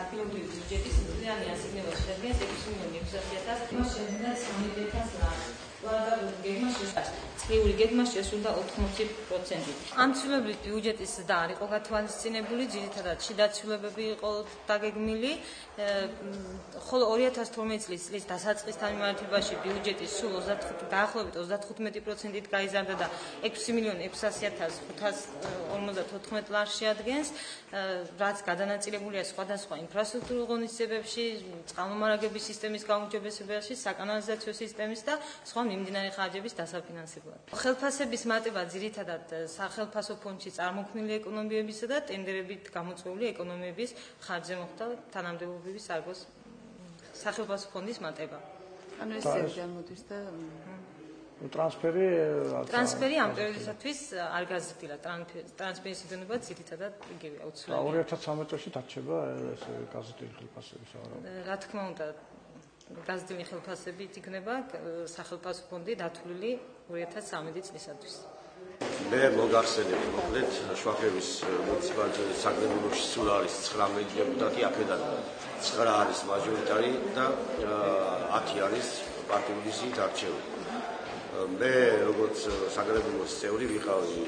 ადგილობრივი ბიუჯეტის მუდმივი ასიგნებაში შეადგენს 6 მილიონი 600.000 მას შეძენდა 3.000 ლარი. წლიური გეგმა შესულდა 80%. ამ ცვლილებების ბიუჯეტის და არ იყო გათვალისწინებული, ძირითადად შიდა ცვლილებები იყო დაგეგმილი, ხოლო 2012 წლის წლის დასაწყისთან მიმართებაში ბიუჯეტი სულ 35 დაახლოებით 35%-ით გაიზარდა და 6 მილიონი 600.554 ლარს შეადგენს, რაც გადანაწილებულია სხვადასხვა ინფრასტრუქტურულ ღონისძიებებში, წყალმომარაგების სისტემის გაუმჯობესებაში, საკანალიზაციო სისტემის და სხვა მიმდინარე ხარჯების დასაფინანსებლად. ხელფასების მატება ძირითადად სახელფასო ფონდში წარმოქმნილი ეკონომიებისა და ტენდერებით გამოწვეული ეკონომიების ხარჯზე მოხდა თანამდებობრივი სარგოს სახელფასო ფონდის მატება. ანუ ეს ზედან მოდის და ტრანსფერი ტრანსფერი ამ პერიოდისათვის არ გაზრდილა ტრანსფერის სიდონება ძირითადად იგივე აუცილებელი 2013 წელს დარჩება ეს გაზრდილი ხელფასების აღარა რა თქმა უნდა გაზრდილი ხელფასებით იქნება სახელმწიფო ფონდი დათვლილი 2013 წლისათვის. მე მოგახსენებ მოკლედ შვახების მუნიციპალიტეტის საკრებულოში სულ არის 19 დეპუტატი, აქედან 9 არის მაჟორიტარი და 10 არის პარტიული სიტ არჩეული. მე როგორც საგრებულოს წევრი ვიყავი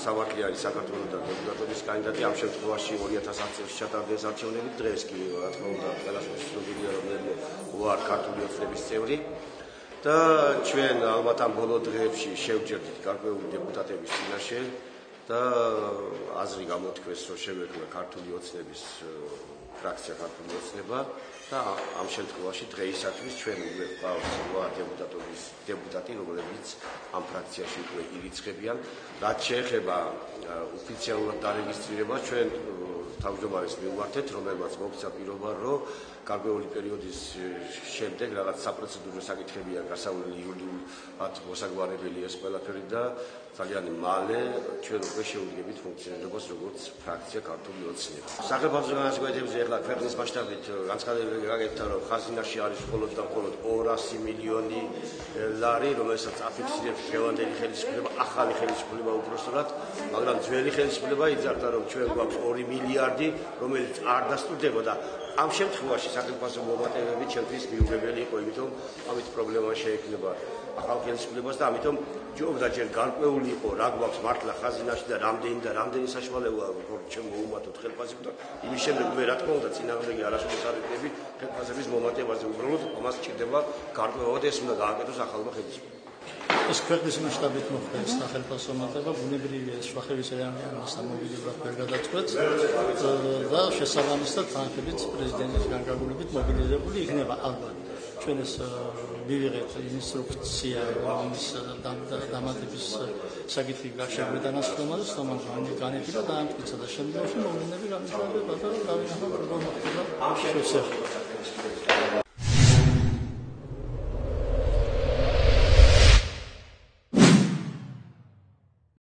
სამართლიანი საქართველოსთან დეპუტატობის კანდიდატი ამ შემთხვევაში 2010 წელს ჩატარდეს არჩევნები დღეს კი რა თქმა უნდა ყველას უცნობია რომ მე ვარ ქართული ოცნების წევრი. და ჩვენ ალბათ ამ ბოლო დღეებში შევჯერდით გარკვეული დეპუტატების წინაშე და აზრი გამოთქვეს რომ შევექმნა ქართული ოცნების ფრაქცია ქართული ოცნება და ამ შემთხვევაში დღეისათვის ჩვენ უკვე გვყავს რვა დეპუტატობის დეპუტატი, რომლებიც ამ ფრაქციაში უკვე ირიცხებიან. რაც შეეხება ოფიციალურად დარეგისტრირებას, ჩვენ თავმჯდომარეს მივმართეთ, რომელმაც მოგცა პირობა, რომ გარკვეული პერიოდის შემდეგ რაღაც საპროცედურო საკითხებია გასავლელი იულიულად მოსაგვარებელი ეს ყველაფერი და ძალიან მალე ჩვენ უკვე შევდგებით ფუნქციონირებას როგორც ფრაქცია ქართული ოცნება. სახელმწიფო განსაკუთრებით ახლა ქვეყნის მასშტაბით განცხადებული გაგებთან რომ ხაზინაში არის მხოლოდ და მხოლოდ 200 მილიონი ლარი, რომელსაც აფიქსირებს შევანდელი ხელისუფლება, ახალი ხელისუფლება უბრალოდ, მაგრამ ძველი ხელისუფლება იძახდა რომ ჩვენ გვაქვს 2 მილიარდი, რომელიც არ დასტურდებოდა ამ შემთხვევაში სახელმწიფო მომატებები ჩვენთვის მიუღებელი იყო, იმიტომ ამით პრობლემა შეექმნება ახალ ხელისუფლებას და ამიტომ ჯობდა ჯერ გარკვეული იყო რა გვაქვს მართლა ხაზინაში და რამდენი და რამდენი საშუალებაა რომ ჩვენ მოუმატოთ ხელფასებს და იმის შემდეგ მე რა თქმა უნდა წინააღმდეგი არასოდეს არ იქნები ხელფასების მომატებაზე უბრალოდ ამას ჭირდება გარკვეულად ეს უნდა გააკეთოს ახალმა ხელისუფლებამ ეს ქვეყნის მასშტაბით მოხდა ეს სახელმწიფო მომატება ბუნებრივია ეს შვახების რეალიანობის სამობილებლად ვერ გადაწყვეტს. და შესაბამისად თანხებით პრეზიდენტის განკარგულებით მობილიზებული იქნება ალბათ. ჩვენ ეს მივიღეთ ინსტრუქცია ის დამატების საკითხი გაშეგვიდანასწრომა და სტომაზონი განიხილა და ამტკიცა და შემდგომში მოვლენები გამიშვალება და გავინახავ როგორ მოხდება შესახებ